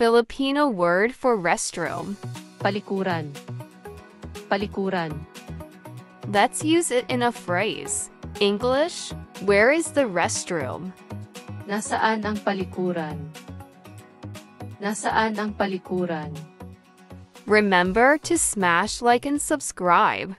Filipino word for restroom. Palikuran. Palikuran. Let's use it in a phrase. English, where is the restroom? Nasaan ang palikuran? Nasaan ang palikuran? Remember to smash like and subscribe.